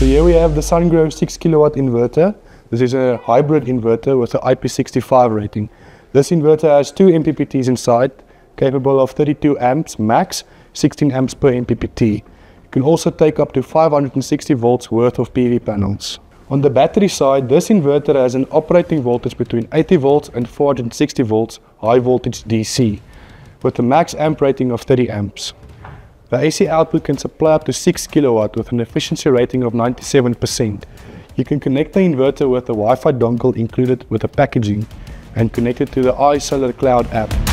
So here we have the SunGrow 6 kilowatt inverter. This is a hybrid inverter with an IP65 rating. This inverter has two MPPTs inside, capable of 32 amps max, 16 amps per MPPT. You can also take up to 560 volts worth of PV panels. On the battery side, this inverter has an operating voltage between 80 volts and 460 volts high voltage DC, with a max amp rating of 30 amps. The AC output can supply up to 6 kilowatt with an efficiency rating of 97%. You can connect the inverter with the Wi-Fi dongle included with the packaging and connect it to the iSolar Cloud app.